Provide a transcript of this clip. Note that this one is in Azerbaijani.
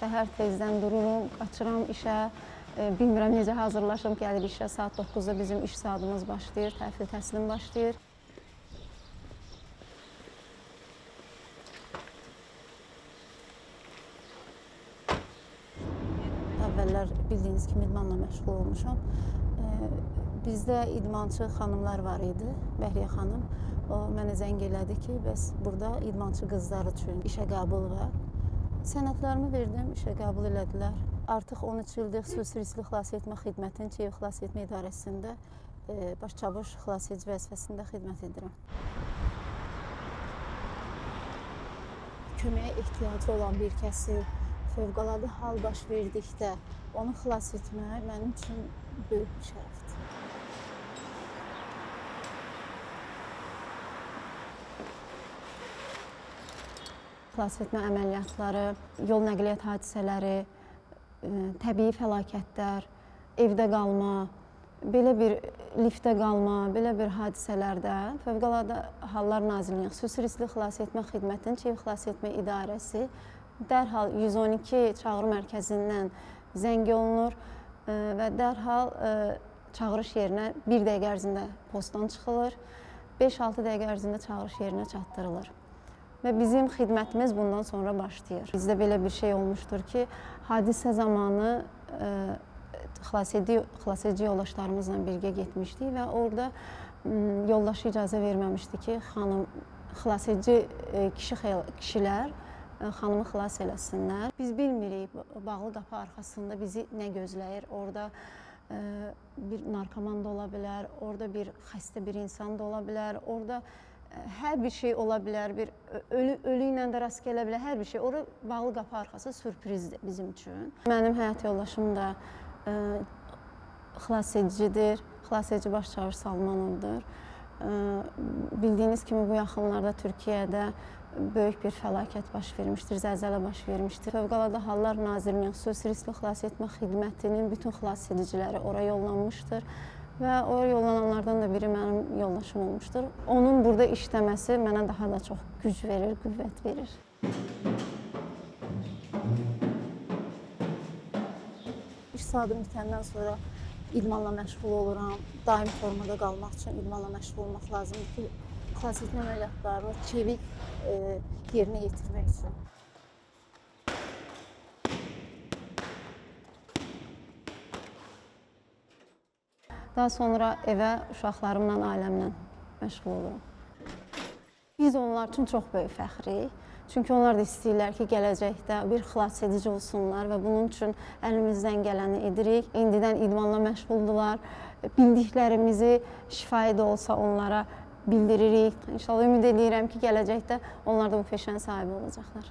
Səhər tezdən dururum, qaçıram işə. E, Bilmirəm necə hazırlaşım, gəlir işə. Saat 9-da bizim iş saatımız başlayır, təhvil təhsilim başlayır. Əvvəllər bildiyiniz kimi idmanla məşğul olmuşam. E, Bizdə idmançı xanımlar var idi, Bəhriyə xanım. O mənə zəng elədi ki, bəs burada idmançı qızlar üçün işə qəbul var. Sənədlərimi verdim, işə qəbul elədilər. Artıq 13 ildir xüsusi riskli xilasetmə xidmətinin Çev xilasetmə idarəsində e, başçavuş xilasedici vəzifəsində xidmət edirəm. Köməyə ehtiyacı olan bir kəsi fövqəladə hal baş verdikdə onu xilas etmək mənim üçün böyük bir şərəfdir. Xilasetmə əməliyyatları, yol nəqliyyat hadisələri, e, təbii fəlakətlər, evdə qalma, belə bir liftdə qalma, belə bir hadisələrdə Fövqəladə Hallar Nazirliyinin xüsusi riskli xilasetmə xidmətinin Çev xilasetmə idarəsi dərhal 112 çağrı mərkəzindən zəng olunur e, və dərhal e, çağırış yerinə 1 dəqiqə ərzində postdan çıxılır. 5-6 dəqiqə ərzində çağırış yerinə çatdırılır. Və bizim xidmətimiz bundan sonra başlayır. Bizdə belə bir şey olmuşdur ki, hadisə zamanı xilasedici, xilasedici yoldaşlarımızla birgə getmişdik və orada yoldaşı icazə verməmişdi ki, xanım xilasedici ə, kişi kişilər ə, xanımı xilas eləsinlər. Biz bilmirik bağlı qapı arxasında bizi nə gözləyir. Orada ə, bir narkoman da ola bilər, orada bir xəstə bir insan da ola bilər, orada hər bir şey ola bilər, bir ölü ölü ilə də rast gələ bilər, hər bir şey. Ora bağlı qapı arxası sürprizdir bizim üçün. Mənim həyat yoldaşım da ə, xilasedicidir. Xilasedici baş çavuş Salmanovdur. Ə, bildiyiniz kimi bu yaxınlarda Türkiyədə böyük bir fəlakət baş vermişdir, zəlzələ baş vermişdir. Fövqəladə Hallar Nazirliyinin xüsusi riskli xilasetmə xidmətinin bütün xilasediciləri ora yollanmışdır və ora yollananlardan da biri mənim yoldaşım olmuşdur. Onun burada işləməsi mənə daha da çox güc verir, qüvvət verir. İş saatim bitəndən sonra idmanla məşğul oluram. Daimi formada qalmaq üçün idmanla məşğul olmaq lazımdır ki, xilasetmə əməliyyatlarını çevik e, yerinə yetirmək üçün. Daha sonra evə uşaqlarımla, ailəmlə məşğul olurum. Biz onlar üçün çox böyük fəxrik. Çünki onlar da istəyirlər ki, gələcəkdə bir xilas edici olsunlar və bunun üçün əlimizdən gələni edirik. İndidən idmanla məşğuldular. Bildiklərimizi şifahi də olsa onlara bildiririk. İnşallah ümid edirəm ki, gələcəkdə onlar da bu peşənin sahibi olacaqlar.